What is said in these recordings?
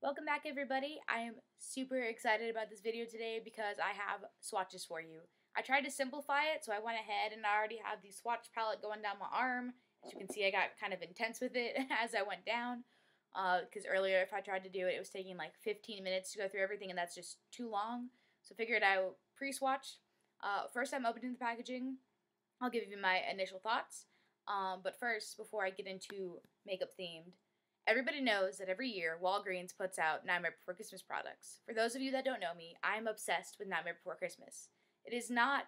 Welcome back everybody. I am super excited about this video today because I have swatches for you. I tried to simplify it so I went ahead and I already have the swatch palette going down my arm. As you can see I got kind of intense with it as I went down because uh, earlier if I tried to do it it was taking like 15 minutes to go through everything and that's just too long. So figured I pre-swatch. Uh, first I'm opening the packaging. I'll give you my initial thoughts. Um, but first, before I get into makeup themed, Everybody knows that every year Walgreens puts out Nightmare Before Christmas products. For those of you that don't know me, I'm obsessed with Nightmare Before Christmas. It is not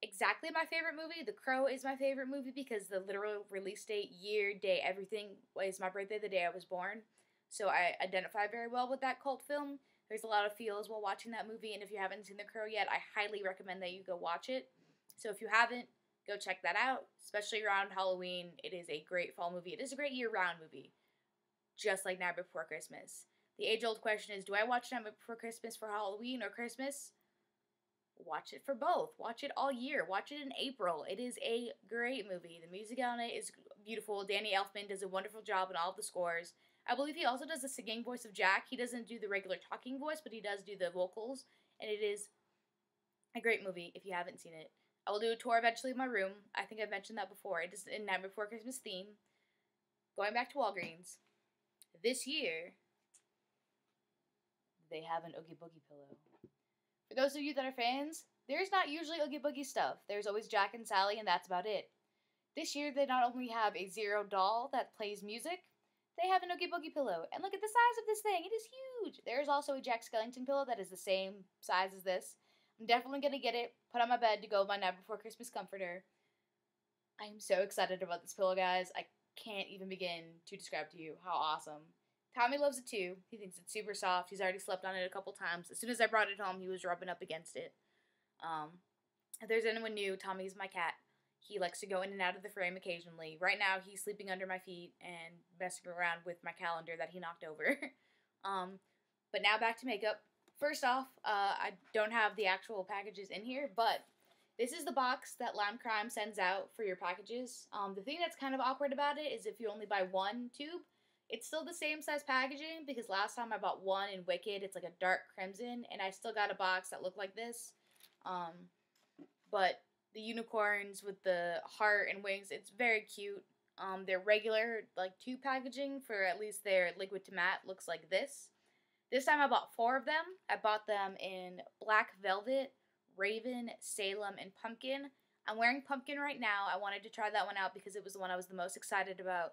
exactly my favorite movie. The Crow is my favorite movie because the literal release date, year, day, everything is my birthday, the day I was born. So I identify very well with that cult film. There's a lot of feels while watching that movie, and if you haven't seen The Crow yet, I highly recommend that you go watch it. So if you haven't, go check that out, especially around Halloween. It is a great fall movie. It is a great year round movie just like Night Before Christmas. The age old question is do I watch Night Before Christmas for Halloween or Christmas? Watch it for both. Watch it all year. Watch it in April. It is a great movie. The music on it is beautiful. Danny Elfman does a wonderful job in all the scores. I believe he also does the singing voice of Jack. He doesn't do the regular talking voice, but he does do the vocals, and it is a great movie if you haven't seen it. I will do a tour eventually of my room. I think I've mentioned that before. It is in Night Before Christmas theme. Going back to Walgreens. This year, they have an Oogie Boogie pillow. For those of you that are fans, there's not usually Oogie Boogie stuff. There's always Jack and Sally, and that's about it. This year, they not only have a Zero doll that plays music, they have an Oogie Boogie pillow. And look at the size of this thing. It is huge. There's also a Jack Skellington pillow that is the same size as this. I'm definitely to get it, put on my bed to go with my night before Christmas comforter. I am so excited about this pillow, guys. I can't even begin to describe to you how awesome. Tommy loves it too. He thinks it's super soft. He's already slept on it a couple times. As soon as I brought it home, he was rubbing up against it. Um, if there's anyone new, Tommy's my cat. He likes to go in and out of the frame occasionally. Right now, he's sleeping under my feet and messing around with my calendar that he knocked over. um, but now back to makeup. First off, uh, I don't have the actual packages in here, but this is the box that Lime Crime sends out for your packages. Um, the thing that's kind of awkward about it is if you only buy one tube, it's still the same size packaging because last time I bought one in Wicked, it's like a dark crimson, and I still got a box that looked like this. Um, but the unicorns with the heart and wings, it's very cute. Um, their regular like tube packaging for at least their liquid to matte looks like this. This time I bought four of them. I bought them in black velvet, Raven, Salem, and Pumpkin. I'm wearing Pumpkin right now. I wanted to try that one out because it was the one I was the most excited about.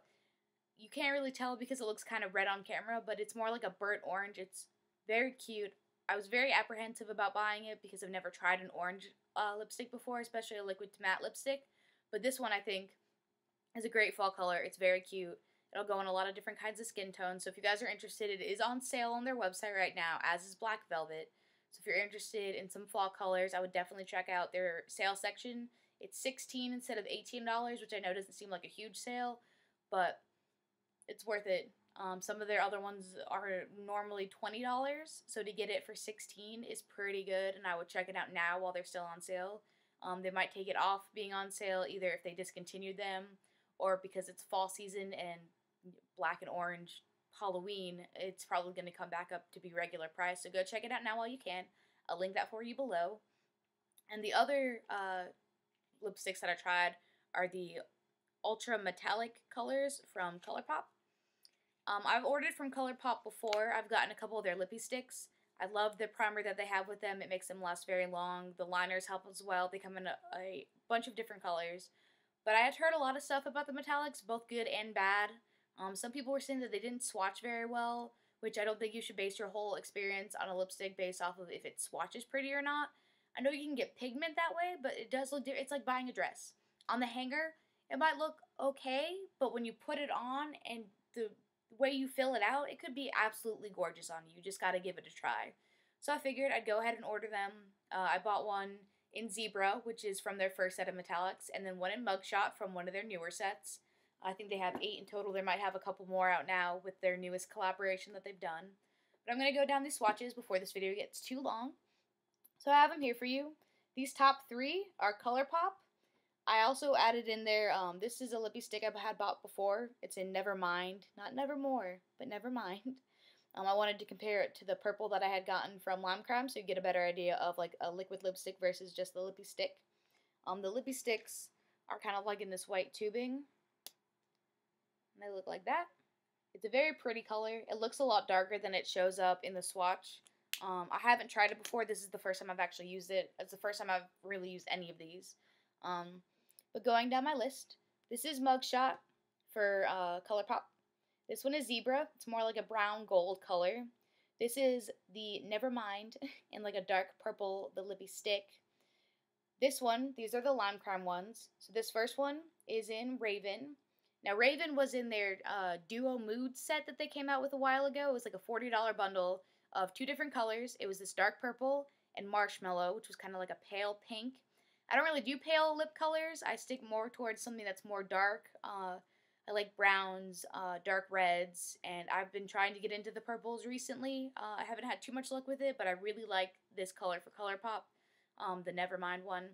You can't really tell because it looks kind of red on camera, but it's more like a burnt orange. It's very cute. I was very apprehensive about buying it because I've never tried an orange uh, lipstick before, especially a liquid to matte lipstick. But this one, I think, is a great fall color. It's very cute. It'll go in a lot of different kinds of skin tones. So if you guys are interested, it is on sale on their website right now, as is Black Velvet. So if you're interested in some fall colors, I would definitely check out their sale section. It's 16 instead of $18, which I know doesn't seem like a huge sale, but it's worth it. Um, some of their other ones are normally $20, so to get it for 16 is pretty good, and I would check it out now while they're still on sale. Um, they might take it off being on sale either if they discontinued them or because it's fall season and black and orange Halloween, it's probably going to come back up to be regular price. So go check it out now while you can. I'll link that for you below. And the other uh, lipsticks that I tried are the ultra metallic colors from ColourPop. Um, I've ordered from ColourPop before. I've gotten a couple of their Lippie Stix. I love the primer that they have with them. It makes them last very long. The liners help as well. They come in a, a bunch of different colors. But I had heard a lot of stuff about the metallics, both good and bad. Um, some people were saying that they didn't swatch very well, which I don't think you should base your whole experience on a lipstick based off of if it swatches pretty or not. I know you can get pigment that way, but it does look different. It's like buying a dress. On the hanger, it might look okay, but when you put it on and the way you fill it out, it could be absolutely gorgeous on you. You just got to give it a try. So I figured I'd go ahead and order them. Uh, I bought one in Zebra, which is from their first set of metallics, and then one in Mugshot from one of their newer sets. I think they have eight in total. They might have a couple more out now with their newest collaboration that they've done. But I'm going to go down these swatches before this video gets too long. So I have them here for you. These top three are ColourPop. I also added in there, um, this is a lippy stick I had bought before. It's in Nevermind. Not Nevermore, but Nevermind. Um, I wanted to compare it to the purple that I had gotten from Lime Crime so you get a better idea of like a liquid lipstick versus just the lippy stick. Um, the Lippie Stix are kind of like in this white tubing. They look like that. It's a very pretty color. It looks a lot darker than it shows up in the swatch. Um, I haven't tried it before. This is the first time I've actually used it. It's the first time I've really used any of these. Um, but going down my list, this is Mugshot for uh, ColourPop. This one is Zebra. It's more like a brown gold color. This is the Nevermind in like a dark purple, the lippy stick. This one, these are the Lime Crime ones. So this first one is in Raven. Now Raven was in their uh, Duo Mood set that they came out with a while ago. It was like a $40 bundle of two different colors. It was this dark purple and marshmallow, which was kind of like a pale pink. I don't really do pale lip colors. I stick more towards something that's more dark. Uh, I like browns, uh, dark reds, and I've been trying to get into the purples recently. Uh, I haven't had too much luck with it, but I really like this color for ColourPop, um, the Nevermind one.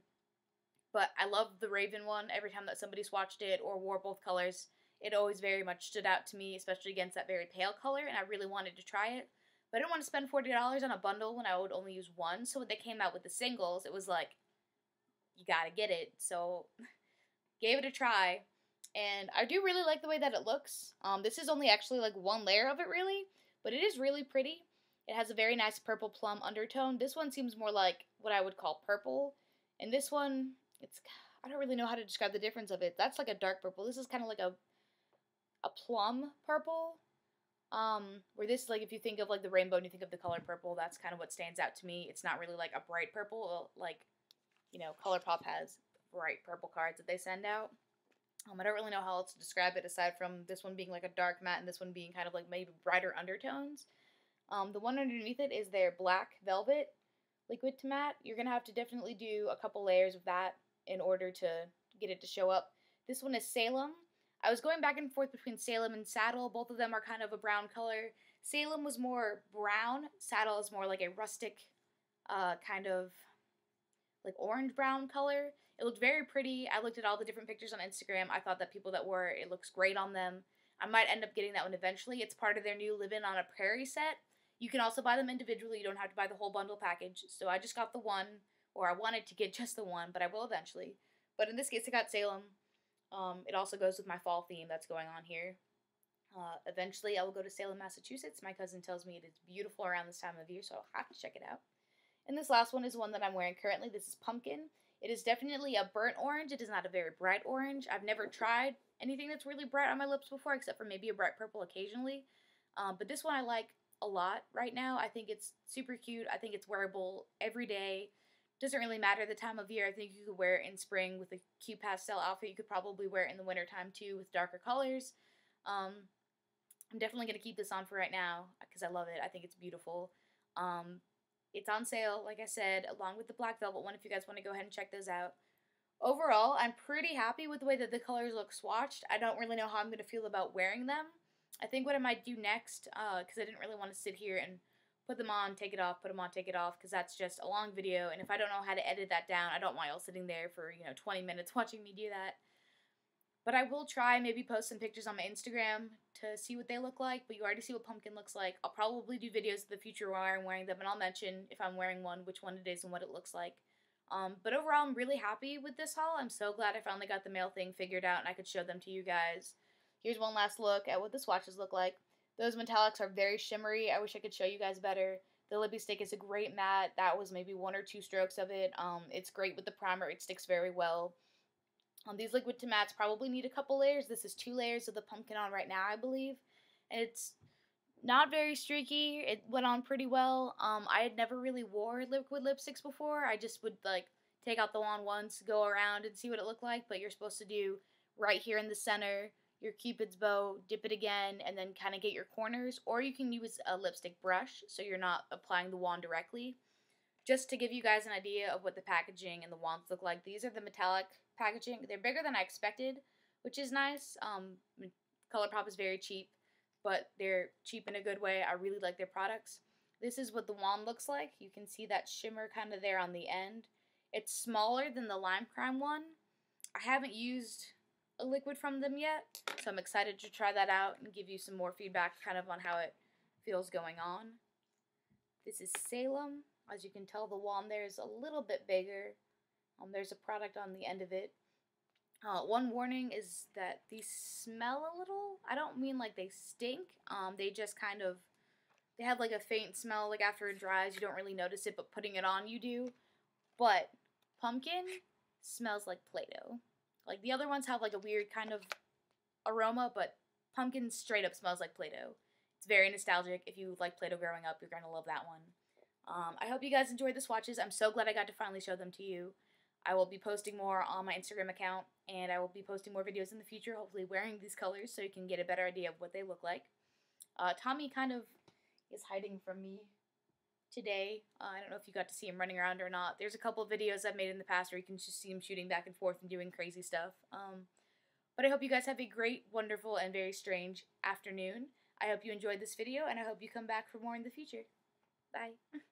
But I love the Raven one. Every time that somebody swatched it or wore both colors, it always very much stood out to me, especially against that very pale color, and I really wanted to try it. But I didn't want to spend $40 on a bundle when I would only use one, so when they came out with the singles, it was like, you gotta get it. So, gave it a try, and I do really like the way that it looks. Um, this is only actually like one layer of it, really, but it is really pretty. It has a very nice purple plum undertone. This one seems more like what I would call purple, and this one, it's I don't really know how to describe the difference of it. That's like a dark purple. This is kind of like a a plum purple. Um, where this, like, if you think of like the rainbow and you think of the color purple, that's kind of what stands out to me. It's not really like a bright purple, like, you know, ColourPop has bright purple cards that they send out. Um, I don't really know how else to describe it aside from this one being like a dark matte and this one being kind of like maybe brighter undertones. Um, the one underneath it is their black velvet liquid to matte. You're gonna have to definitely do a couple layers of that in order to get it to show up. This one is Salem. I was going back and forth between Salem and Saddle. Both of them are kind of a brown color. Salem was more brown. Saddle is more like a rustic, uh, kind of like orange brown color. It looked very pretty. I looked at all the different pictures on Instagram. I thought that people that wore it, looks great on them. I might end up getting that one eventually. It's part of their new Living on a Prairie set. You can also buy them individually. You don't have to buy the whole bundle package. So I just got the one, or I wanted to get just the one, but I will eventually. But in this case, I got Salem. Um, it also goes with my fall theme that's going on here. Uh, eventually, I will go to Salem, Massachusetts. My cousin tells me it is beautiful around this time of year, so I'll have to check it out. And this last one is one that I'm wearing currently. This is Pumpkin. It is definitely a burnt orange. It is not a very bright orange. I've never tried anything that's really bright on my lips before, except for maybe a bright purple occasionally. Um, but this one I like a lot right now. I think it's super cute. I think it's wearable every day. Doesn't really matter the time of year. I think you could wear it in spring with a cute pastel outfit. You could probably wear it in the wintertime too with darker colors. Um, I'm definitely going to keep this on for right now because I love it. I think it's beautiful. Um, it's on sale, like I said, along with the black velvet one if you guys want to go ahead and check those out. Overall, I'm pretty happy with the way that the colors look swatched. I don't really know how I'm going to feel about wearing them. I think what I might do next, because uh, I didn't really want to sit here and put them on, take it off, put them on, take it off, because that's just a long video, and if I don't know how to edit that down, I don't want y'all sitting there for, you know, 20 minutes watching me do that. But I will try maybe post some pictures on my Instagram to see what they look like. But you already see what pumpkin looks like. I'll probably do videos of the future where I'm wearing them, and I'll mention if I'm wearing one, which one it is, and what it looks like. Um, but overall, I'm really happy with this haul. I'm so glad I finally got the mail thing figured out, and I could show them to you guys. Here's one last look at what the swatches look like. Those metallics are very shimmery. I wish I could show you guys better. The lippy stick is a great matte. That was maybe one or two strokes of it. Um, it's great with the primer. It sticks very well. Um, these liquid to mattes probably need a couple layers. This is two layers of the pumpkin on right now, I believe. And it's not very streaky. It went on pretty well. Um, I had never really wore liquid lipsticks before. I just would like take out the wand once, go around and see what it looked like. But you're supposed to do right here in the center your cupid's bow, dip it again, and then kind of get your corners. Or you can use a lipstick brush so you're not applying the wand directly. Just to give you guys an idea of what the packaging and the wands look like, these are the metallic packaging. They're bigger than I expected, which is nice. Um, ColourPop is very cheap, but they're cheap in a good way. I really like their products. This is what the wand looks like. You can see that shimmer kind of there on the end. It's smaller than the Lime Crime one. I haven't used a liquid from them yet, so I'm excited to try that out and give you some more feedback kind of on how it feels going on. This is Salem. As you can tell, the wand there is a little bit bigger. Um, there's a product on the end of it. Uh, one warning is that these smell a little. I don't mean like they stink. Um, they just kind of they have like a faint smell. Like after it dries, you don't really notice it, but putting it on, you do. But pumpkin smells like Play-Doh. Like the other ones have like a weird kind of aroma, but pumpkin straight up smells like Play-Doh. It's very nostalgic. If you like Play-Doh growing up, you're gonna love that one. Um, I hope you guys enjoyed the swatches. I'm so glad I got to finally show them to you. I will be posting more on my Instagram account, and I will be posting more videos in the future, hopefully wearing these colors so you can get a better idea of what they look like. Uh, Tommy kind of is hiding from me today. Uh, I don't know if you got to see him running around or not. There's a couple of videos I've made in the past where you can just see him shooting back and forth and doing crazy stuff. Um, but I hope you guys have a great, wonderful, and very strange afternoon. I hope you enjoyed this video, and I hope you come back for more in the future. Bye.